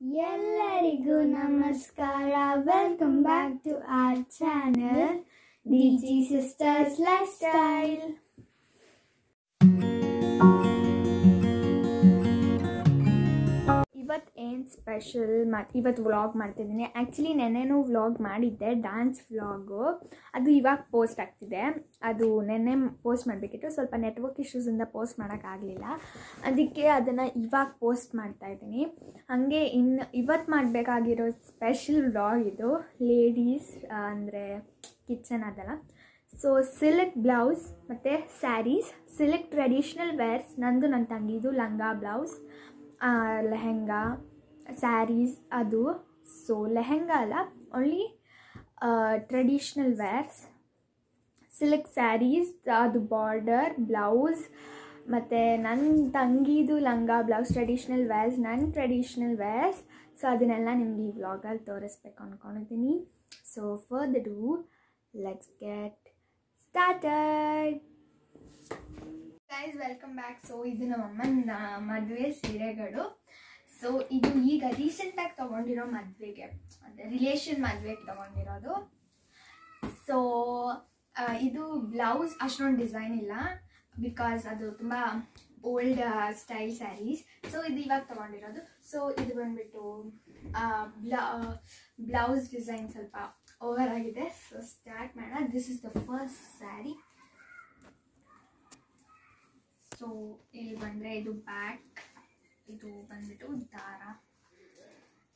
ಎಲ್ಲರಿಗೂ ನಮಸ್ಕಾರ. Welcome back to our channel D G sisters lifestyle ಇವತ್ತು ಏನು ಸ್ಪೆಷಲ್ ಮತ್ತು ಇವತ್ತು ವ್ಲಾಗ್ ಮಾಡ್ತಿದ್ದೀನಿ ಆ್ಯಕ್ಚುಲಿ ನೆನ್ನೆನೂ ವ್ಲಾಗ್ ಮಾಡಿದ್ದೆ ಡ್ಯಾನ್ಸ್ ವ್ಲಾಗು ಅದು ಇವಾಗ ಪೋಸ್ಟ್ ಆಗ್ತಿದೆ. ಅದು ನೆನ್ನೆ ಪೋಸ್ಟ್ ಮಾಡಬೇಕಿತ್ತು. ಸ್ವಲ್ಪ ನೆಟ್ವರ್ಕ್ ಇಶ್ಯೂಸಿಂದ ಪೋಸ್ಟ್ ಮಾಡೋಕ್ಕಾಗಲಿಲ್ಲ ಅದಕ್ಕೆ ಅದನ್ನು ಇವಾಗ ಪೋಸ್ಟ್ ಮಾಡ್ತಾ ಇದ್ದೀನಿ. ಹಾಗೆ ಇನ್ನು ಇವತ್ತು ಮಾಡಬೇಕಾಗಿರೋ ಸ್ಪೆಷಲ್ ವ್ಲಾಗ್ ಇದು ಲೇಡೀಸ್ ಅಂದರೆ ಕಿಚನ್ ಅದಲ್ಲ. ಸೊ ಸಿಲ್ಕ್ ಬ್ಲೌಸ್ ಮತ್ತು ಸ್ಯಾರೀಸ್ ಸಿಲ್ಕ್ ಟ್ರೆಡಿಷ್ನಲ್ ವೇರ್ಸ್ ನಂದು ನನ್ನ ತಂಗಿದು ಲಂಗಾ ಬ್ಲೌಸ್ ಲೆಹೆಂಗಾ ಸ್ಯಾರೀಸ್ ಅದು. ಸೊ ಲೆಹೆಂಗಾ ಅಲ್ಲ only traditional wears silk saris ಅದು ಬಾರ್ಡರ್ ಬ್ಲೌಸ್ ಮತ್ತು ನನ್ನ ತಂಗಿದು ಲಂಗ ಬ್ಲೌಸ್ ಟ್ರೆಡಿಷ್ನಲ್ ವೇರ್ಸ್ ನನ್ನ ಟ್ರೆಡಿಷ್ನಲ್ ವೇರ್ಸ್ ಸೊ ಅದನ್ನೆಲ್ಲ ನಿಮ್ಗೆ ಈ ವ್ಲಾಗಲ್ಲಿ ತೋರಿಸ್ಬೇಕು ಅಂದ್ಕೊಂಡಿದ್ದೀನಿ so further ado let's get started welcome back so ಇದು ನಮ್ಮಮ್ಮನ ಮದುವೆ ಸೀರೆಗಳು. ಸೊ ಇದು ಈಗ ರೀಸೆಂಟಾಗಿ ತೊಗೊಂಡಿರೋ ಮದುವೆಗೆ ರಿಲೇಷನ್ ಮದುವೆಗೆ ತೊಗೊಂಡಿರೋದು. ಸೊ ಇದು ಬ್ಲೌಸ್ ಅಷ್ಟೊಂದು ಡಿಸೈನ್ ಇಲ್ಲ ಬಿಕಾಸ್ ಅದು ತುಂಬ ಓಲ್ಡ್ ಸ್ಟೈಲ್ ಸ್ಯಾರೀಸ್ ಸೊ ಇದು ಇವಾಗ ತೊಗೊಂಡಿರೋದು. ಸೊ ಇದು ಬಂದ್ಬಿಟ್ಟು ಬ್ಲೌಸ್ ಡಿಸೈನ್ ಸ್ವಲ್ಪ ಓವರ್ ಆಗಿದೆ. ಸೊ ಸ್ಟಾರ್ಟ್ ಮಾಡೋಣ. This is the first sari so ಇಲ್ಲಿ ಬಂದರೆ ಇದು ಬ್ಯಾಕ್ ಇದು ಬಂದ್ಬಿಟ್ಟು ದಾರ.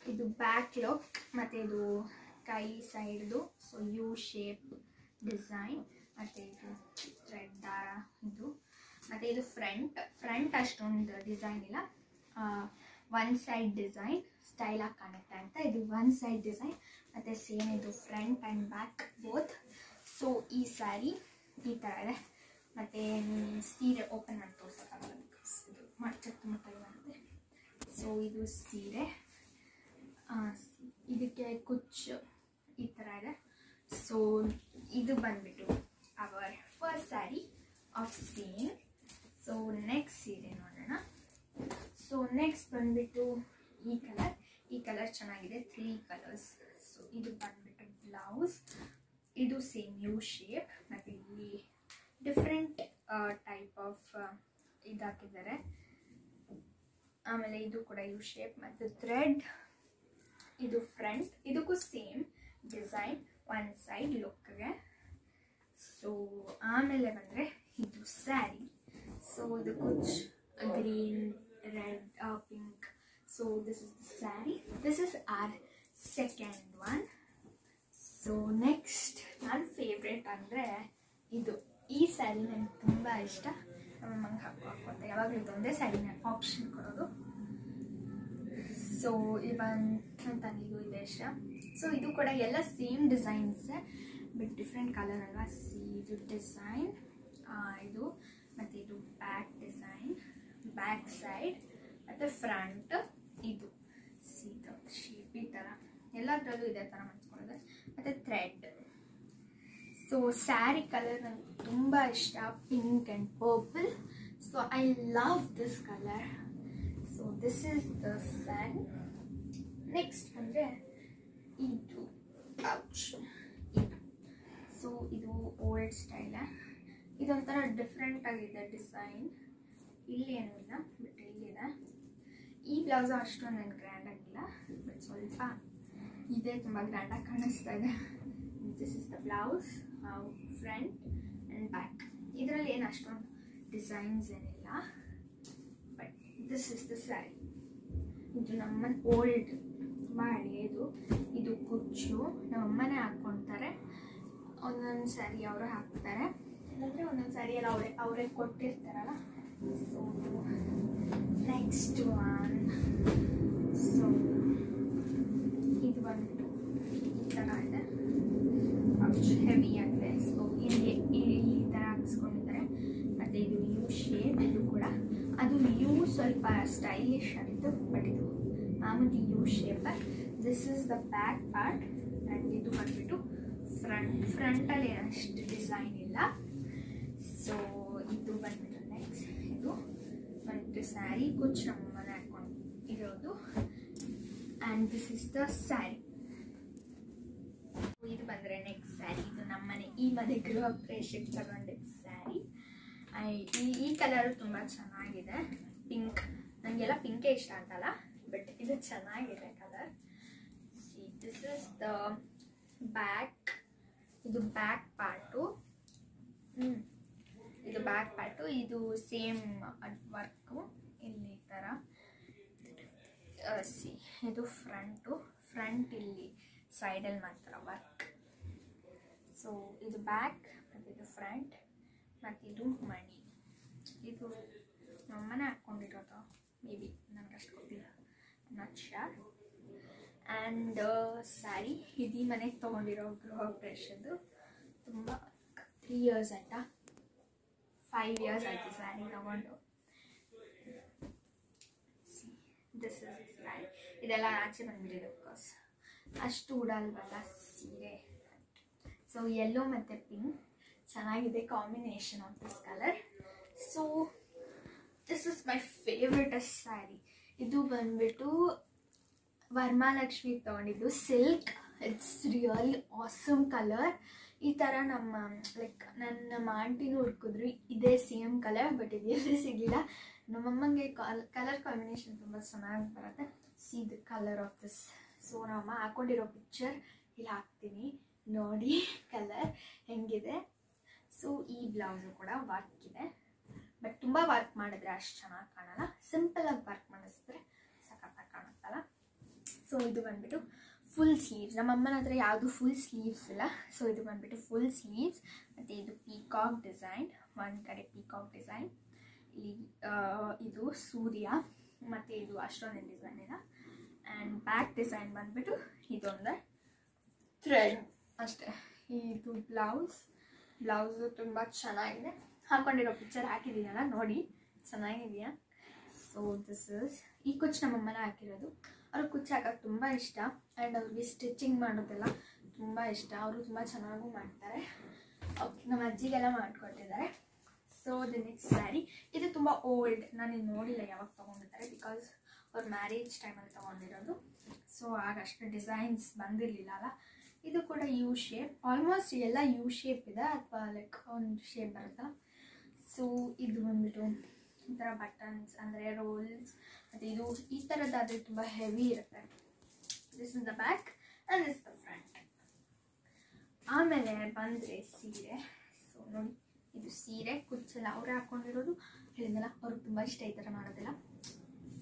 ಇದು ಬ್ಯಾಕ್ ಲುಕ್ ಮತ್ತು ಇದು ಕೈ ಸೈಡ್ದು ಸೊ ಯು ಶೇಪ್ ಡಿಸೈನ್ ಮತ್ತು ಇದು ಥ್ರೆಡ್ ದಾರ ಇದು. ಮತ್ತು ಇದು ಫ್ರಂಟ್ ಫ್ರಂಟ್ ಅಷ್ಟೊಂದು ಡಿಸೈನ್ ಇಲ್ಲ. ಒನ್ ಸೈಡ್ ಡಿಸೈನ್ ಸ್ಟೈಲಾಗಿ ಕಾಣುತ್ತೆ ಅಂತ. ಇದು ಒನ್ ಸೈಡ್ ಡಿಸೈನ್ ಮತ್ತು ಸೇಮ್ ಇದು front and back both so ಈ ಸ್ಯಾರಿ ಈ ಥರ ಇದೆ. ಮತ್ತು ಸೀರೆ ಓಪನ್ ಮಾಡಿ ತೋರ್ಸೋಕ್ಕಾಗಲ್ಲ ಇದು ಮಚ್ಚತ್ತು ಟೈಮ್ ಸೊ ಇದು ಸೀರೆ. ಇದಕ್ಕೆ ಕುಚ್ಚು ಈ ಥರ ಇದೆ. ಸೊ ಇದು ಬಂದ್ಬಿಟ್ಟು our first sari of seen so next ಸೀರೆ ನೋಡೋಣ. ಸೊ ನೆಕ್ಸ್ಟ್ ಬಂದ್ಬಿಟ್ಟು ಈ ಕಲರ್ ಈ ಕಲರ್ ಚೆನ್ನಾಗಿದೆ. ತ್ರೀ ಕಲರ್ಸ್ ಸೊ ಇದು ಬಂದ್ಬಿಟ್ಟು ಬ್ಲೌಸ್ ಇದು ಸೇಮ್ ಯು ಶೇಪ್ ಮತ್ತು ಇಲ್ಲಿ ಡಿಫ್ರೆಂಟ್ ಟೈಪ್ ಆಫ್ ಇದು ಹಾಕಿದ್ದಾರೆ ಆಮೇಲೆ ಇದು ಕೂಡ ಯು ಶೇಪ್ ಮತ್ತು ಥ್ರೆಡ್ ಇದು ಫ್ರಂಟ್ ಇದಕ್ಕೂ ಸೇಮ್ ಡಿಸೈನ್ ಒನ್ ಸೈಡ್ ಲುಕ್ಗೆ ಸೊ ಆಮೇಲೆ ಬಂದರೆ ಇದು ಸ್ಯಾರಿ ಸೊ ಇದು ಕುಚ್ green red pink so this is the sari this is our second one so next ನನ್ನ ಫೇವ್ರೆಟ್ ಅಂದರೆ ಇದು. ಈ ಸ್ಯಾರಿ ನನಗೆ ತುಂಬ ಇಷ್ಟ. ನಮ್ಮಮ್ಮಂಗೆ ಹಾಕೋ ಹಾಕೋತೆ ಯಾವಾಗಲೂ ಇದೊಂದೇ. ಸ್ಯಾರಿ ನಾನು ಆಪ್ಷನ್ ಕೊಡೋದು. ಸೊ ಇವನ್ ನನ್ನ ಇದೆ ಇಷ್ಟ. ಸೊ ಇದು ಕೂಡ ಎಲ್ಲ same designs but different colour ಅಲ್ವಾ? ಸಿ ಇದು ಡಿಸೈನ್ ಇದು, ಮತ್ತು ಇದು ಬ್ಯಾಕ್ ಡಿಸೈನ್ ಬ್ಯಾಕ್ ಸೈಡ್ ಮತ್ತು ಫ್ರಂಟ್ ಇದು. ಸೀದ ಶೇಪ್ ಈ ಥರ ಎಲ್ಲದರಲ್ಲೂ ಇದೇ ಥರ ಮಾಡ್ಕೊಳ್ಳೋದು ಮತ್ತು ಥ್ರೆಡ್ ಸೊ ಸ್ಯಾರಿ ಕಲರ್ ನನಗೆ ತುಂಬ ಇಷ್ಟ. Pink and purple so I love this colour so this is the sari next ಅಂದರೆ ಇದು. ಪೌಚ್ ಇದು. ಸೊ ಇದು ಓಲ್ಡ್ ಸ್ಟೈಲ ಇದೊಂಥರ ಡಿಫ್ರೆಂಟ್ ಆಗಿದೆ ಡಿಸೈನ್ ಇಲ್ಲಿ ಏನೂ ಇಲ್ಲ ಬಟ್ ಇಲ್ಲಿದೆ. ಈ ಬ್ಲೌಸು ಅಷ್ಟೊಂದು ನನಗೆ ಗ್ರ್ಯಾಂಡ್ ಆಗಿಲ್ಲ ಬಟ್ ಸ್ವಲ್ಪ ಇದೇ, ತುಂಬ ಗ್ರ್ಯಾಂಡಾಗಿ ಕಾಣಿಸ್ತಾ ಇದೆ. This is the blouse front and back ಇದರಲ್ಲಿ ಏನು ಅಷ್ಟೊಂದು ಡಿಸೈನ್ಸ್ ಏನಿಲ್ಲ. But this is the sari ಇದು ನಮ್ಮ ಓಲ್ಡ್ ತುಂಬ ಹಳೆಯದು ಇದು ಕುಚ್ಚು. ನಮ್ಮಮ್ಮನೇ ಹಾಕ್ಕೊಳ್ತಾರೆ ಒಂದೊಂದು ಸ್ಯಾರಿ ಅವರು ಹಾಕ್ತಾರೆ. ಇಲ್ಲಾಂದರೆ ಒಂದೊಂದು ಸ್ಯಾರಿ ಎಲ್ಲ ಅವರೇ ಅವರೇ ಕೊಟ್ಟಿರ್ತಾರಲ್ಲ. ಸೊ ನೆಕ್ಸ್ಟ್ ಒನ್ ಸೊ ಇದು ಬಂದ್ಬಿಟ್ಟು ಈ ಥರ ಇದೆ. ಹೆವಿ ಆಗಿದೆ ಸೊ ಇಲ್ಲಿ ಈ ಥರ ಹಾಕಿಸ್ಕೊಂಡಿದ್ದಾರೆ. ಮತ್ತು ಇದು ಯು ಶೇಪ್ ಇದು ಕೂಡ. ಅದು ಯು ಸ್ವಲ್ಪ ಸ್ಟೈಲಿಶ್ ಆಗಿತ್ತು ಬಟ್ ಇದು ಮಾಮೂಲಿ U shape this is the back part and ಇದು ಬಂದ್ಬಿಟ್ಟು ಫ್ರಂಟ್ ಫ್ರಂಟಲ್ಲಿ ಅಷ್ಟು ಡಿಸೈನ್ ಇಲ್ಲ. ಸೊ ಇದು ಬಂದ್ಬಿಟ್ಟು ನೆಕ್ಸ್ಟ್ ಇದು ಬಂದ್ಬಿಟ್ಟು ಸ್ಯಾರಿ ಕುಚ್ ನಮ್ಮ ಮನೆ ಹಾಕೊಂಡು ಇರೋದು. And this is the sari ಇದು ಬಂದರೆ ನೆಕ್ಸ್ಟ್ ಸ್ಯಾರಿ ಇದು ನಮ್ಮನೆ, ಈ ಮನೆ ಗೃಹ ಪ್ರವೇಶಕ್ಕೆ ತಗೊಂಡಿದ್ದ ಸ್ಯಾರಿ ಈ ಈ ಕಲರ್ ತುಂಬ ಚೆನ್ನಾಗಿದೆ. ಪಿಂಕ್ ನನಗೆಲ್ಲ ಪಿಂಕೇ ಇಷ್ಟ ಅಂತಲ್ಲ ಬಟ್ ಇದು ಚೆನ್ನಾಗಿದೆ colour see this is the back ಇದು ಬ್ಯಾಕ್ ಪಾರ್ಟು ಇದು ಬ್ಯಾಕ್ ಪಾರ್ಟು ಇದು ಸೇಮ್ ವರ್ಕು ಇಲ್ಲಿ ಈ ಥರ ಸಿ ಇದು ಫ್ರಂಟು ಫ್ರಂಟ್ ಇಲ್ಲಿ. ಸೈಡಲ್ಲಿ ಮಾತ್ರ ವರ್ಕ್. ಸೊ ಇದು ಬ್ಯಾಕ್ ಮತ್ತು ಇದು ಫ್ರಂಟ್ ಮತ್ತು ಇದು ಮಣಿ ಇದು ನಮ್ಮನೆ ಹಾಕ್ಕೊಂಡಿರೋದು ಮೇ ಬಿ ನನಗೆ ಅಷ್ಟು ಗೊತ್ತಿಲ್ಲ. ನಾಟ್ ಶ್ಯೂರ್ ಆ್ಯಂಡ್ ಸ್ಯಾರಿ ಇದು ಮನೆಗೆ ತೊಗೊಂಡಿರೋ ಗೃಹ ಪ್ರವೇಶದ್ದು ತುಂಬ ತ್ರೀ ಇಯರ್ಸ್ ಆಯಿತಾ? ಫೈವ್ ಇಯರ್ಸ್ ಆಯಿತು ಸ್ಯಾರಿ ತಗೊಂಡು. ದಿಸ್ ಇಸ್ ಸ್ಯಾರಿ ಇದೆಲ್ಲ ಆಚೆ ಬಂದ್ಬಿಟ್ಟಿದೆ ಬಿಕಾಸ್ ಅಷ್ಟು ಉಡಲ್ವಲ್ಲ ಸೀರೆ. ಸೊ ಯೆಲ್ಲೋ ಮತ್ತು ಪಿಂಕ್ ಚೆನ್ನಾಗಿದೆ combination of this colour so this is my favouritest sari ಇದು ಬಂದ್ಬಿಟ್ಟು ವರ್ಮಾಲಕ್ಷ್ಮಿ ತೊಗೊಂಡಿದ್ದು silk it's real awesome colour ಈ ಥರ ನಮ್ಮ ಲೈಕ್ ನನ್ನ ನಮ್ಮ ಆಂಟಿನೂ ಹುಡ್ಕಿದ್ರು ಇದೇ ಸೇಮ್ ಕಲರ್ ಬಟ್ ಇದು ಎಲ್ಲೂ ಸಿಗಲಿಲ್ಲ. ನಮ್ಮಮ್ಮಂಗೆ ಕಲರ್ ಕಾಂಬಿನೇಷನ್ ತುಂಬ ಚೆನ್ನಾಗಿ ಬರುತ್ತೆ. See the colour of this so ನಮ್ಮಮ್ಮ ಹಾಕೊಂಡಿರೋ ಪಿಕ್ಚರ್ ಇಲ್ಲಿ ಹಾಕ್ತೀನಿ. ನೋಡಿ ಕಲರ್ ಹೆಂಗಿದೆ? ಸೊ ಈ ಬ್ಲೌಸು ಕೂಡ ವರ್ಕ್ ಇದೆ. ಬಟ್ ತುಂಬ ವರ್ಕ್ ಮಾಡಿದ್ರೆ ಅಷ್ಟು ಚೆನ್ನಾಗಿ ಕಾಣಲ್ಲ. ಸಿಂಪಲಾಗಿ ವರ್ಕ್ ಮಾಡಿಸಿದ್ರೆ ಸಖತ್ತಾಗಿ ಕಾಣುತ್ತಲ್ಲ. ಸೊ ಇದು ಬಂದ್ಬಿಟ್ಟು ಫುಲ್ ಸ್ಲೀವ್ಸ್ ನಮ್ಮ ಅಮ್ಮನ ಹತ್ರ ಯಾವುದು ಫುಲ್ ಸ್ಲೀವ್ಸ್ ಇಲ್ಲ. ಸೊ ಇದು ಬಂದ್ಬಿಟ್ಟು ಫುಲ್ ಸ್ಲೀವ್ಸ್ ಮತ್ತು ಇದು ಪೀಕಾಕ್ ಡಿಸೈನ್ ಒಂದು ಕಡೆ ಪೀಕಾಕ್ ಡಿಸೈನ್ ಇಲ್ಲಿ ಇದು ಸೂರ್ಯ. ಮತ್ತು ಇದು ಅಷ್ಟೊಂದು ಡಿಸೈನ್ ಇಲ್ಲ. ಆ್ಯಂಡ್ ಬ್ಯಾಕ್ ಡಿಸೈನ್ ಬಂದ್ಬಿಟ್ಟು ಇದೊಂದೇ ಥ್ರೆಡ್ ಅಷ್ಟೇ. ಇದು ಬ್ಲೌಸ್ ಬ್ಲೌಸು ತುಂಬ ಚೆನ್ನಾಗಿದೆ. ಹಾಕೊಂಡಿರೋ ಪಿಕ್ಚರ್ ಹಾಕಿದ್ದೀನಲ್ಲ ನೋಡಿ. ಚೆನ್ನಾಗಿದೆಯಾ? ಸೊ ದಿಸ್ ಇಸ್ ಈ ಕುಚ್ಚು ನಮ್ಮಮ್ಮನ ಹಾಕಿರೋದು. ಅವ್ರಿಗೆ ಕುಚ್ಚು ಹಾಕೋಕ್ಕೆ ತುಂಬ ಇಷ್ಟ. ಆ್ಯಂಡ್ ಅವ್ರಿಗೆ ಸ್ಟಿಚಿಂಗ್ ಮಾಡೋದೆಲ್ಲ ತುಂಬ ಇಷ್ಟ. ಅವರು ತುಂಬ ಚೆನ್ನಾಗೂ ಮಾಡ್ತಾರೆ. ಓಕೆ ನಮ್ಮ ಅಜ್ಜಿಗೆಲ್ಲ ಮಾಡಿಕೊಟ್ಟಿದ್ದಾರೆ. ಸೊ ದ ನೆಕ್ಸ್ಟ್ ಸ್ಯಾರಿ ಇದು ತುಂಬ ಓಲ್ಡ್ ನಾನು ನೋಡಿಲ್ಲ ಯಾವಾಗ ತೊಗೊಂಡಿದ್ದಾರೆ ಬಿಕಾಸ್ ಅವ್ರ ಮ್ಯಾರೇಜ್ ಟೈಮಲ್ಲಿ ತೊಗೊಂಡಿರೋದು. ಸೊ ಆಗ ಅಷ್ಟು ಡಿಸೈನ್ಸ್ ಬಂದಿರಲಿಲ್ಲ ಅಲ್ಲ ಇದು ಕೂಡ ಯು ಶೇಪ್ ಆಲ್ಮೋಸ್ಟ್ ಎಲ್ಲ ಯು ಶೇಪ್ ಇದೆ, ಅಥವಾ ಲೈಕ್ ಒಂದು ಶೇಪ್ ಬರುತ್ತಾ? ಸೊ ಇದು ಬಂದ್ಬಿಟ್ಟು ಈ ಥರ ಬಟನ್ಸ್ ಅಂದರೆ ರೋಲ್ಸ್ ಮತ್ತು ಇದು ಈ ಥರದ್ದಾದರೆ ತುಂಬ ಹೆವಿ ಇರುತ್ತೆ. This is the back and this the front ಆಮೇಲೆ ಬಂದರೆ ಸೀರೆ. ಸೊ ನೋಡಿ, ಇದು ಸೀರೆ, ಕುಚ್ಚೆಲ್ಲ ಅವರೇ ಹಾಕ್ಕೊಂಡಿರೋದು ಹೇಳಿದ್ನಲ್ಲ, ಅವ್ರಿಗೆ ತುಂಬ ಇಷ್ಟ ಈ ಥರ ಮಾಡೋದಿಲ್ಲ.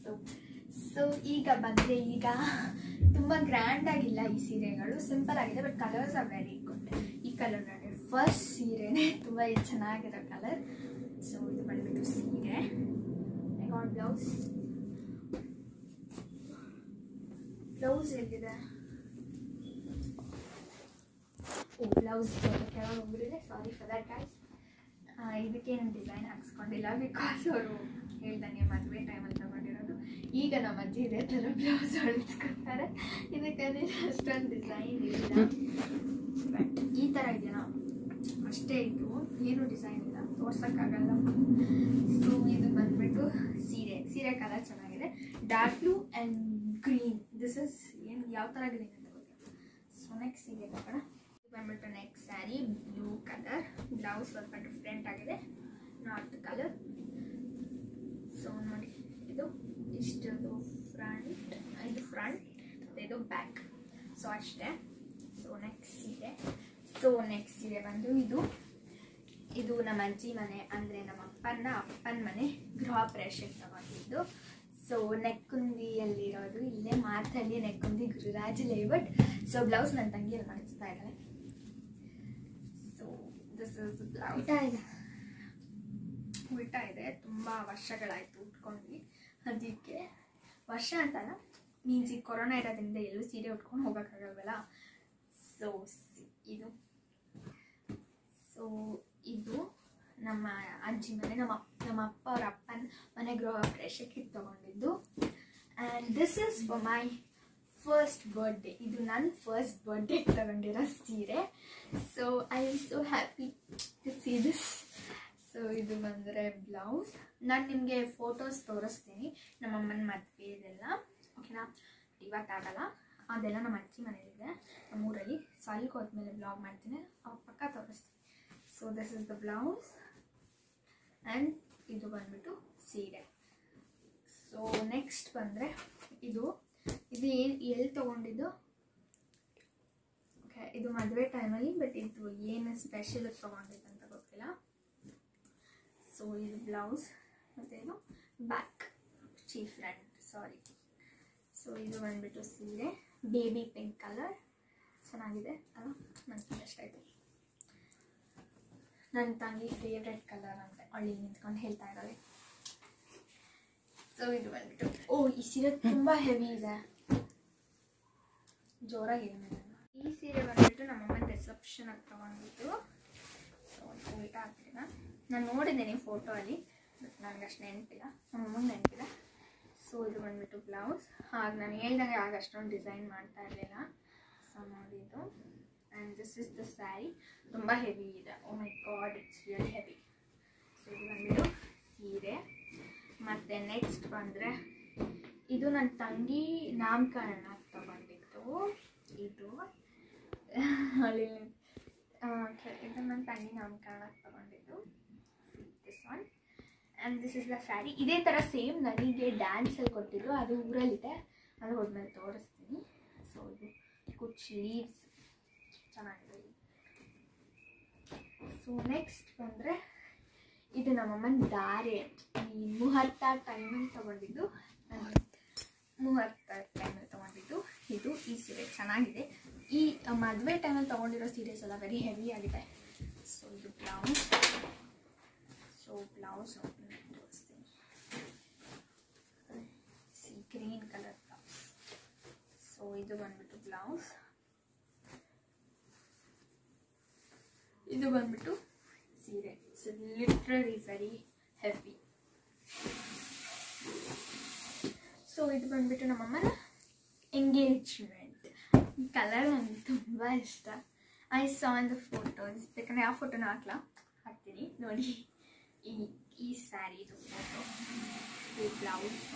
ಸೊ ಸೊ ಈಗ ಬಂದರೆ ಈಗ ತುಂಬ ಗ್ರ್ಯಾಂಡ್ ಆಗಿಲ್ಲ ಈ ಸೀರೆಗಳು. ಸಿಂಪಲ್ ಆಗಿದೆ but colours are very good ಈ ಕಲರ್ ನೋಡಿ ಫಸ್ಟ್ ಸೀರೆನೇ ತುಂಬ ಚೆನ್ನಾಗಿರೋ ಕಲರ್ ಸೊ ಇದು ಬಂದ್ಬಿಟ್ಟು ಸೀರೆ. ಗಾಟ್ ಬ್ಲೌಸ್ ಬ್ಲೌಸ್ ಎಲ್ಲಿದೆ? ಓ ಬ್ಲೌಸ್ ಕೆಳಗೆ ಸಾರಿ ಫಾರ್ ದಟ್ ಗೈಸ್ ನಾನು ಡಿಸೈನ್ ಹಾಕ್ಸ್ಕೊಂಡಿಲ್ಲ ಬಿಕಾಸ್ ಅವರು ಹೇಳ್ದಂಗೆ ಮದುವೆ ಟೈಮಲ್ಲಿ ತಗೊಂಡಿರೋದು ಈಗ ನಮ್ಮ ಅಜ್ಜಿ ಇದೇ ಥರ ಬ್ಲೌಸ್ ಹೊಳಿಸ್ಕೊತಾರೆ ಇದಕ್ಕೆ ಅಷ್ಟೊಂದು ಡಿಸೈನ್ ಇಲ್ಲ. ಬಟ್ ಈ ಥರ ಇದೆಯಾ? ಅಷ್ಟೇ ಇದು. ಏನು ಡಿಸೈನ್ ಇಲ್ಲ. ತೋರ್ಸೋಕ್ಕಾಗಲ್ಲ. ಸೊ ಇದು ಬಂದ್ಬಿಟ್ಟು ಸೀರೆ. ಸೀರೆ ಕಲರ್ ಚೆನ್ನಾಗಿದೆ. Dark blue and green this is ಏನು, ಯಾವ ಥರ ಗ್ರೀನ್ ಅಂತ ಗೊತ್ತಿಲ್ಲ. ಸೊ ನೆಕ್ಸ್ಟ್ ಸೀರೆ ಇದು ಬಂದ್ಬಿಟ್ಟು next sari blue colour blouse ಸ್ವಲ್ಪ ಡಿಫ್ರೆಂಟ್ ಆಗಿದೆ. ನಾರ್ತ್ ಕಲರ್ ಸೊ ನೋಡಿ. ಇಷ್ಟದು ಫ್ರಂಟ್ ಇದು ಫ್ರಂಟ್ ಇದು ಬ್ಯಾಕ್. ಸೊ ಅಷ್ಟೇ. ಸೊ ನೆಕ್ಸ್ಟ್ ಇದೆ. ಸೊ ನೆಕ್ಸ್ಟ್ ಇದೆ ಬಂದು ಇದು. ಇದು ನಮ್ಮ ಅಜ್ಜಿ ಮನೆ ಅಂದರೆ ನಮ್ಮ ಅಪ್ಪನ ಅಪ್ಪನ ಮನೆ ಗೃಹ ಪ್ರವೇಶಕ್ಕೆ ತಗೊಂಡಿದ್ದು ಸೊ ನೆಕ್ಕುಂದಿಯಲ್ಲಿರೋದು ಇಲ್ಲೇ ಮಾತಲ್ಲಿ Nekkundi Gururaj layout. So blouse ನನ್ನ ತಂಗಿಯಲ್ಲಿ ಮಾಡಿಸ್ತಾ ಇದ್ದಾಳೆ. ಸೊ ದಿಸ್ ಇಸ್ ಬ್ಲೌಸ್ ಉಲ್ಟಾ ಇದೆ. ಉಲ್ಟಾ ಇದೆ. ತುಂಬ ವರ್ಷಗಳಾಯಿತು ಉಟ್ಕೊಂಡ್ವಿ ಅದಕ್ಕೆ ವರ್ಷ ಅಂತಲ್ಲ ಮೀನ್ಸ್ ಈ ಕೊರೋನಾ ಇರೋದ್ರಿಂದ ಎಲ್ಲೂ ಸೀರೆ ಉಟ್ಕೊಂಡು ಹೋಗೋಕ್ಕಾಗಲ್ವಲ್ಲ? ಸೊ, ಇದು. ಸೊ ಇದು ನಮ್ಮ ಅಜ್ಜಿ ಮನೆ, ನಮ್ಮ ನಮ್ಮ ಅಪ್ಪ ಅವ್ರ ಅಪ್ಪನ ಮನೆ ಗೃಹ ಪ್ರವೇಶಕ್ಕೆ ತಗೊಂಡಿದ್ದು. And this is for my first birthday ಇದು ನನ್ನ ಫಸ್ಟ್ ಬರ್ಡೇ ತಗೊಂಡಿರೋ ಸೀರೆ. So I am so happy to see this so ಇದು ಬಂದರೆ ಬ್ಲೌಸ್ ನಾನು ನಿಮಗೆ ಫೋಟೋಸ್ ತೋರಿಸ್ತೀನಿ. ನಮ್ಮ ಅಮ್ಮನ ಮದುವೆ ಇದೆಲ್ಲ. ಓಕೆನಾ ಇವತ್ತಾಗಲ್ಲ ಅದೆಲ್ಲ ನಮ್ಮ ಅಜ್ಜಿ ಮನೇಲಿದೆ. ನಮ್ಮೂರಲ್ಲಿ ಸೊ ಅಲ್ಲಿಗೆ ಹೋದ್ಮೇಲೆ ಬ್ಲಾಗ್ ಮಾಡ್ತೀನಿ. ಅವ್ರ ಪಕ್ಕ ತೋರಿಸ್ತೀನಿ. So this is the blouse and ಇದು ಬಂದ್ಬಿಟ್ಟು ಸೀರೆ. ಸೊ ನೆಕ್ಸ್ಟ್ ಬಂದರೆ ಇದು. ಇದು ಏನು ಎಲ್ಲಿ ತೊಗೊಂಡಿದ್ದು? ಓಕೆ ಇದು ಮದುವೆ ಟೈಮಲ್ಲಿ ಬಟ್ ಇದು ಏನು ಸ್ಪೆಷಲ್ ತೊಗೊಂಡಿದ್ದು ಅಂತ ಗೊತ್ತಿಲ್ಲ. ಸೊ ಇದು ಬ್ಲೌಸ್ ಮತ್ತೇನು? ಬ್ಯಾಕ್ ಚೀಫ್ ಫ್ರಂಟ್ ಸಾರಿ ಸೊ ಇದು ಬಂದ್ಬಿಟ್ಟು ಸೀರೆ ಬೇಬಿ ಪಿಂಕ್ ಕಲರ್ ಚೆನ್ನಾಗಿದೆ ಅಲ್ಲ ನನಗೆ ಇಷ್ಟ ಆಯಿತು. ನನ್ನ ತಂಗಿ ಫೇವ್ರೆಟ್ ಕಲರ್ ಅಂತ. ಅಲ್ಲಿ ನಿಂತ್ಕೊಂಡು ಹೇಳ್ತಾ ಇದ್ದಾಳೆ. ಸೊ ಇದು ಬಂದ್ಬಿಟ್ಟು. ಓ, ಈ ಸೀರೆ ತುಂಬ ಹೆವಿ ಇದೆ. ಜೋರಾಗಿ ಈ ಸೀರೆ ಬಂದ್ಬಿಟ್ಟು ನಮ್ಮಮ್ಮನ ರಿಸೆಪ್ಷನ್ ತಗೊಂಡಿದ್ದು ಸೊ ಉಲ್ಟಾ ಆಗ್ತಿಲ್ಲ ನಾನು ನೋಡಿದ್ದೀನಿ ಫೋಟೋ ಅಲ್ಲಿ ಬಟ್ ನನಗೆ ಅಷ್ಟು ನೆನಪಿಲ್ಲ. ಮುಂದೆ ನೆನಪಿಲ್ಲ. ಸೊ ಇದು ಬಂದ್ಬಿಟ್ಟು ಬ್ಲೌಸ್ ಹಾಗೆ ನಾನು ಹೇಳ್ದಂಗೆ ಆಗ ಅಷ್ಟೊಂದು ಡಿಸೈನ್ ಮಾಡ್ತಾ ಇರಲಿಲ್ಲ. ಸೊ ನೋಡಿದ್ದು. And this is the sari ತುಂಬ ಹೆವಿ ಇದೆ. ಓ my god it's very heavy so ಇದು ಬಂದ್ಬಿಟ್ಟು ಸೀರೆ. ಮತ್ತು ನೆಕ್ಸ್ಟ್ ಬಂದರೆ, ಇದು ನನ್ನ ತಂಗಿ ನಾಮಕರಣ ತಗೊಂಡಿದ್ದು ಇದು ಅಲ್ಲಿ ಇದು ನನ್ನ ತಂಗಿ ನಾಮಕರಣ ತಗೊಂಡಿದ್ದು this one and this is the sari ಇದೇ ಥರ ಸೇಮ್ ನನಗೆ ಡ್ಯಾನ್ಸಲ್ಲಿ ಕೊಟ್ಟಿದ್ದು. ಅದು ಊರಲ್ಲಿದೆ. ಅದು ಹೋದ್ಮೇಲೆ ತೋರಿಸ್ತೀನಿ. ಸೊ ಇದು ಕುಚ್ ಲೀವ್ಸ್ ಚೆನ್ನಾಗಿದೆ. ಸೊ ನೆಕ್ಸ್ಟ್ ಬಂದರೆ ಇದು ನಮ್ಮಮ್ಮನ ದಾರೆ. ಈ ಮುಹೂರ್ತ ಟೈಮಲ್ಲಿ ತೊಗೊಂಡಿದ್ದು. ಮುಹೂರ್ತ ಟೈಮಲ್ಲಿ ತೊಗೊಂಡಿದ್ದು. ಇದು ಈ ಸೀರೆ. ಚೆನ್ನಾಗಿದೆ. ಈ ಮದುವೆ ಟೈಮಲ್ಲಿ ತೊಗೊಂಡಿರೋ ಸೀರೆಸ್ ಎಲ್ಲ ವೆರಿ ಹೆವಿ ಆಗಿದೆ. ಸೊ ಇದು ಬ್ಲೌಸ್ ಸೊ ಬ್ಲೌಸ್ ತೋರಿಸ್ತೀನಿ see green colour blouse so ಇದು ಬಂದ್ಬಿಟ್ಟು ಬ್ಲೌಸ್ ಇದು ಬಂದ್ಬಿಟ್ಟು ಸೀರೆ. It's literally very heavy so ಇದು ಬಂದ್ಬಿಟ್ಟು ನಮ್ಮಮ್ಮನ ಎಂಗೇಜ್ಮೆಂಟ್ ಕಲರ್ ನನಗೆ ತುಂಬ ಇಷ್ಟ. I saw in the photos ಬೇಕಂದ್ರೆ ಯಾವ ಫೋಟೋನ ಹಾಕ್ಲಾ? ಹಾಕ್ತೀನಿ. ನೋಡಿ. 이, 이 쌀이 좋아서 이 블라우스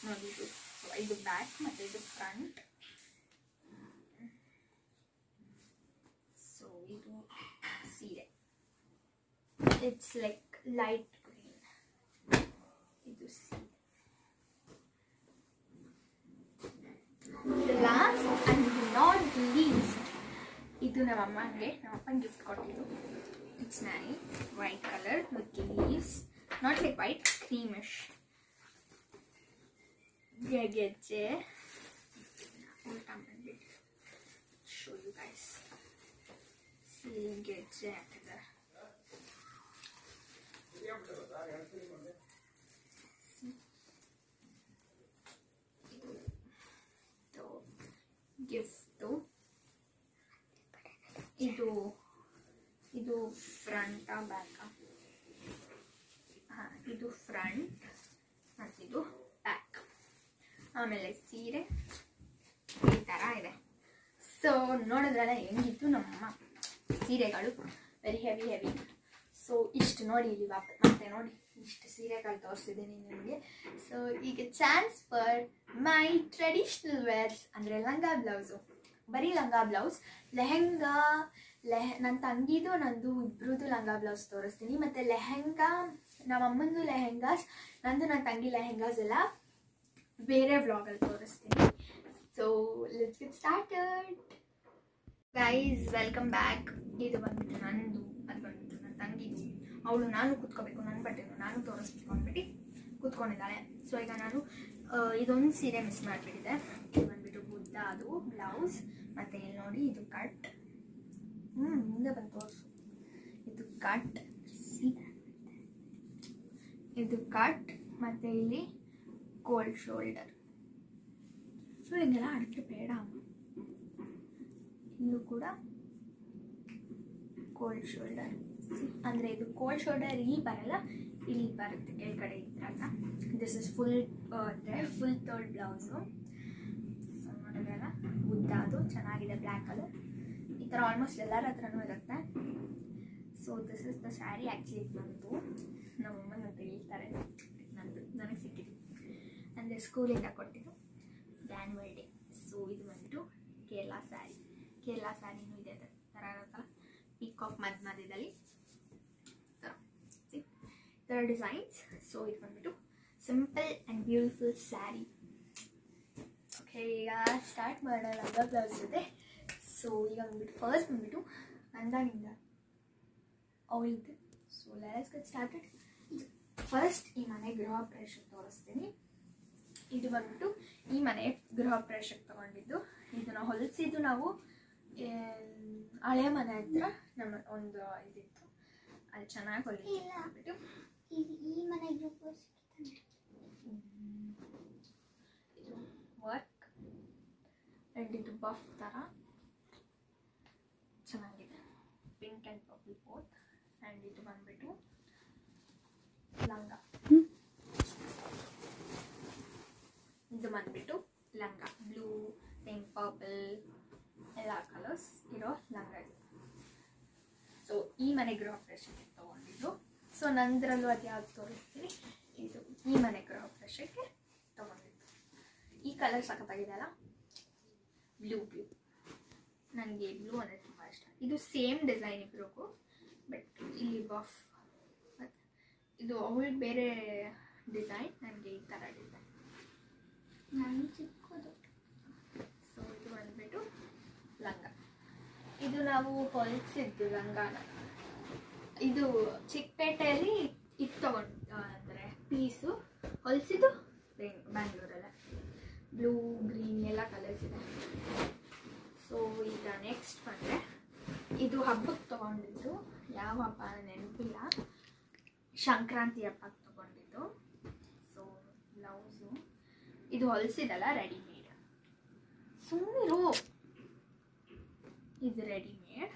No, not look I do back but I front so we do see that it's like light green we do see the last and not least ಇದು ನಮ್ಮ ಅಮ್ಮನಿಗೆ ನಮ್ಮ ಅಪ್ಪನ ಗಿಫ್ಟ್ ಕೊಟ್ಟಿದ್ದು. ಇಟ್ಸ್ ನೈ white colour with leaves not like white creamish ಗೆಜ್ಜೆ. ಉಲ್ಟಾ ಗೆಜ್ಜೆ ಹಾಕಿದ್ದಾರೆ ಗಿಫ್ಟು ಇದು ಇದು ಫ್ರಂಟಾ ಬ್ಯಾಕಾ ಹಾಂ, ಇದು ಫ್ರಂಟ್ ಮತ್ತು ಇದು ಬ್ಯಾಕ್ ಆಮೇಲೆ ಸೀರೆ, ಈ ಥರ ಇದೆ. ಸೊ ನೋಡಿದ್ರಲ್ಲ ಹೆಂಗಿತ್ತು ನಮ್ಮ ಸೀರೆಗಳು? ವೆರಿ ಹೆವಿ ಹೆವಿ ಸೊ ಇಷ್ಟು ನೋಡಿ ಇಲ್ಲಿ ವಾಪ ಮತ್ತೆ ನೋಡಿ, ಇಷ್ಟು ಸೀರೆಗಳು ತೋರಿಸಿದ್ದೀನಿ ನಿಮಗೆ. ಸೊ ಈಗ chance for my traditional wears ಅಂದರೆ ಲಂಗ ಬ್ಲೌಸು. ಬರೀ ಲಂಗಾ ಬ್ಲೌಸ್, ಲೆಹೆಂಗಾ, ಲೆಹ ನನ್ನ ತಂಗಿದು ನಂದು ಇಬ್ರದ್ದು ಲಂಗ ಬ್ಲೌಸ್ ತೋರಿಸ್ತೀನಿ. ಮತ್ತು ಲೆಹೆಂಗಾ ನಮ್ಮ ಅಮ್ಮಂದು ಲೆಹೆಂಗಾಸ್, ನಂದು ನನ್ನ ತಂಗಿ ಲೆಹೆಂಗಾಸ್ ಎಲ್ಲ ಬೇರೆ ವ್ಲಾಗಲ್ಲಿ ತೋರಿಸ್ತೀನಿ. So let's get started guys welcome back ಇದು ಬಂದ್ಬಿಟ್ಟು ನಂದು, ಅದು ಬಂದ್ಬಿಟ್ಟು ನನ್ನ ತಂಗಿದು. ಅವಳು ನಾನು ಕೂತ್ಕೋಬೇಕು ನನ್ನ ಬಟ್ಟೆನು ನಾನು ತೋರಿಸ್ಬೇಕು ಅಂದ್ಬಿಟ್ಟು ಕೂತ್ಕೊಂಡಿದ್ದಾಳೆ. ಸೊ ಈಗ ನಾನು ಇದೊಂದು ಸೀರೆ ಮಿಸ್ ಮಾಡಿಬಿಟ್ಟಿದೆ ಇದು ಅದು ಬ್ಲೌಸ್ ಮತ್ತೆ ಇಲ್ಲಿ ನೋಡಿ, ಇದು ಕಟ್ ಹ್ಞೂ ಮುಂದೆ ಬಂದು ತೋರಿಸು. ಇದು ಕಟ್ ಇದು ಕಟ್ ಮತ್ತೆ ಇಲ್ಲಿ ಕೋಲ್ಡ್ ಶೋಲ್ಡರ್ ಸೊ ಇದೆಲ್ಲ ಅಡಿಕೆ ಬೇಡ ಇಲ್ಲೂ ಕೂಡ ಕೋಲ್ಡ್ ಶೋಲ್ಡರ್ ಅಂದರೆ ಇದು ಕೋಲ್ಡ್ ಶೋಲ್ಡರ್ ಇಲ್ಲಿ ಬರಲ್ಲ, ಇಲ್ಲಿ ಬರುತ್ತೆ, ಕೆಳಗಡೆ ಇದ್ದಾಗ. This is full full third blouse so ನೋಡಿದ್ರಲ್ಲ ಉದ್ದ ಅದು ಚೆನ್ನಾಗಿದೆ ಬ್ಲ್ಯಾಕ್ ಕಲರ್ ಈ ಥರ ಆಲ್ಮೋಸ್ಟ್ ಎಲ್ಲರ ಹತ್ರನೂ ಇರುತ್ತೆ. So this is the sari actually ಬಂದು ನಮ್ಮಮ್ಮನ ಅಂತ ನಂದು. ನನಗೆ ಸ್ಕೂಲಿಂದ ಕೊಟ್ಟಿದ್ದು ಆ್ಯನ್ಯುವಲ್ ಡೇ ಸೊ ಇದು ಬಂದುಬಿಟ್ಟು ಕೇರಳ ಸ್ಯಾರಿ ಕೇರಳ ಸ್ಯಾರಿನೂ ಇದೆ ಥರ ಇರುತ್ತಲ್ಲ? ಪೀಕಾಕ್ ಮಧ್ಯ ಮಧ್ಯದಲ್ಲಿ ಥರ ಡಿಸೈನ್ಸ್ ಸೊ ಇದು ಬಂದುಬಿಟ್ಟು ಸಿಂಪಲ್ ಆ್ಯಂಡ್ ಬ್ಯೂಟಿಫುಲ್ ಸ್ಯಾರಿ ಈಗ ಸ್ಟಾರ್ಟ್ ಮಾಡೋಣ ಲಂಗ ಬ್ಲೌಸ್ ಜೊತೆ. ಸೊ ಈಗ ಬಂದ್ಬಿಟ್ಟು ಫಸ್ಟ್ ಬಂದ್ಬಿಟ್ಟು ನಂದಾನಿಂದ ಅವಳಿದ್ದು so let's get started first ಈ ಮನೆ ಗೃಹ ಪ್ರವೇಶಕ್ಕೆ ತೋರಿಸ್ತೀನಿ. ಇದು ಬಂದ್ಬಿಟ್ಟು ಈ ಮನೆ ಗೃಹ ಪ್ರವೇಶಕ್ಕೆ ತಗೊಂಡಿದ್ದು. ಇದನ್ನ ಹೊಲಿಸಿದ್ದು ನಾವು ಹಳೆ ಮನೆ ಹತ್ರ ನಮ್ಮ ಒಂದು ಇದಿತ್ತು. ಅಲ್ಲಿ ಚೆನ್ನಾಗಿ ಇದು ಈ ತೋರಿಸ್ತಾನೆ ಇದು ವರ್ಕ್ ಆ್ಯಂಡ್ ಇದು ಬಫ್ ಥರ ಚೆನ್ನಾಗಿದೆ. Pink and purple both and ಇದು ಬಂದ್ಬಿಟ್ಟು ಲಂಗ. ಇದು ಬಂದ್ಬಿಟ್ಟು ಲಂಗ. ಬ್ಲೂ ಪಿಂಕ್ ಪರ್ಪಲ್ ಎಲ್ಲ ಕಲರ್ಸ್ ಇರೋ ಲಂಗ ಇದು. ಸೊ ಈ ಮನೆ ಗೃಹ ಪ್ರವೇಶಕ್ಕೆ ತಗೊಂಡಿದ್ದು. ಸೊ ನಂದರಲ್ಲೂ ಅದು ಯಾವ್ದು ತೋರಿಸ್ತೀನಿ? ಇದು ಈ ಮನೆ ಗೃಹ ಪ್ರವೇಶಕ್ಕೆ ತಗೊಂಡಿದ್ದು. ಈ ಕಲರ್ ಸಖತ್ತಾಗಿದೆ ಅಲ್ಲ? ಬ್ಲೂ ಬ್ಲೂ ನನಗೆ ಬ್ಲೂ ಅಂದರೆ ತುಂಬ ಇಷ್ಟ. ಇದು ಸೇಮ್ ಡಿಸೈನ್ ಇಬ್ರಿಗೂ ಬಟ್ ಇಲ್ಲಿ ಬಫ್ ಇದು ಅವಳು ಬೇರೆ ಡಿಸೈನ್ ನನಗೆ ಈ ಥರ ಡಿಸೈನ್ ನಾನು ಚಿಕ್ಕದು. ಸೊ ಇದು ಬಂದ್ಬಿಟ್ಟು ಲಂಗ. ಇದು ನಾವು ಹೊಲಿಸಿದ್ದು ಲಂಗಾನ. ಇದು ಚಿಕ್ಕಪೇಟೆಯಲ್ಲಿ ಇದು ತಗೊಂಡು ಅಂದರೆ ಪೀಸು ಹೊಲಿಸಿದ್ದು ಬ್ಯಾಂಗ್ಳೂರಲ್ಲ ಬ್ಲೂ ಗ್ರೀನ್ ಎಲ್ಲ ಕಲರ್ಸ್ ಇದೆ. ಸೊ ಈಗ ನೆಕ್ಸ್ಟ್ ಬಂದರೆ ಇದು ಹಬ್ಬಕ್ಕೆ ತೊಗೊಂಡಿದ್ದು. ಯಾವ ಹಬ್ಬ ನೆನಪಿಲ್ಲ. ಸಂಕ್ರಾಂತಿ ಹಬ್ಬಕ್ಕೆ ತಗೊಂಡಿದ್ದು. ಸೊ ಬ್ಲೌಸು ಇದು ಹೊಲಿಸಿದಲ್ಲ ರೆಡಿಮೇಡ್ ಸುಮ್ಮನಿರು ಇದು ರೆಡಿಮೇಡ್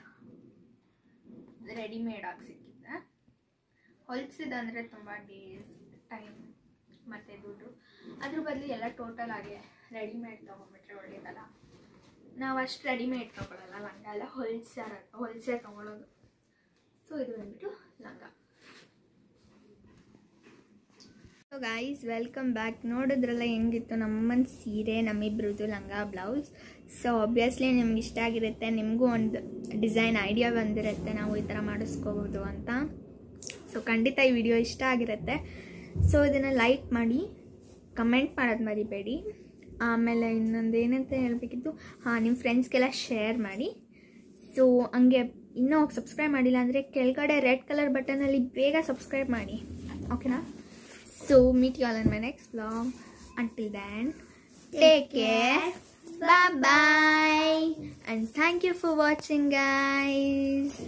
ರೆಡಿಮೇಡ್ ಆಗಿ ಸಿಕ್ಕಿದೆ. ಹೊಲಿಸಿದಂದರೆ ತುಂಬ ಡೇಸ್ ಟೈಮ್ ಮತ್ತು ದುಡ್ಡು. ಅದ್ರ ಬದಲು ಎಲ್ಲ ಟೋಟಲ್ ಆಗಿ ರೆಡಿಮೇಡ್ ತೊಗೊಂಬಿಟ್ರೆ ಒಳ್ಳೇದಲ್ಲ. ನಾವು ಅಷ್ಟು ರೆಡಿಮೇಡ್ ತೊಗೊಳಲ್ಲ ಲಂಗ, ಎಲ್ಲ ಹೊಲ್ಸಾರ ಹೊಲ್ಸೇ ತೊಗೊಳೋದು. ಸೊ ಇದು ಬಂದ್ಬಿಟ್ಟು ಲಂಗ. ಸೊ ಗಾಯ್ಸ್ ವೆಲ್ಕಮ್ ಬ್ಯಾಕ್ ನೋಡಿದ್ರಲ್ಲ ಹೆಂಗಿತ್ತು ನಮ್ಮನ ಸೀರೆ ನಮ್ಮಿಬ್ರದ್ದು ಲಂಗ ಬ್ಲೌಸ್ ಸೊ ಆಬ್ವಿಯಸ್ಲಿ ನಿಮ್ಗೆ ಇಷ್ಟ ಆಗಿರುತ್ತೆ, ನಿಮಗೂ ಒಂದು ಡಿಸೈನ್ ಐಡಿಯಾ ಬಂದಿರುತ್ತೆ, ನಾವು ಈ ಥರ ಮಾಡಿಸ್ಕೋಬೋದು ಅಂತ. ಸೊ ಖಂಡಿತ ಈ ವಿಡಿಯೋ ಇಷ್ಟ ಆಗಿರುತ್ತೆ. ಸೊ ಇದನ್ನು ಲೈಕ್ ಮಾಡಿ ಕಮೆಂಟ್ ಮಾಡೋದು ಮರಿಬೇಡಿ. ಆಮೇಲೆ ಇನ್ನೊಂದು ಏನಂತ ಹೇಳಬೇಕಿತ್ತು? ಹಾಂ ನಿಮ್ಮ ಫ್ರೆಂಡ್ಸ್ಗೆಲ್ಲ ಶೇರ್ ಮಾಡಿ. ಸೊ ಹಂಗೆ ಇನ್ನೂ ಸಬ್ಸ್ಕ್ರೈಬ್ ಮಾಡಿಲ್ಲ ಅಂದರೆ ಕೆಳಗಡೆ ರೆಡ್ ಕಲರ್ ಬಟನಲ್ಲಿ ಬೇಗ ಸಬ್ಸ್ಕ್ರೈಬ್ ಮಾಡಿ. ಓಕೆನಾ so meet you all in my next blog until then take care bye bye and thank you for watching guys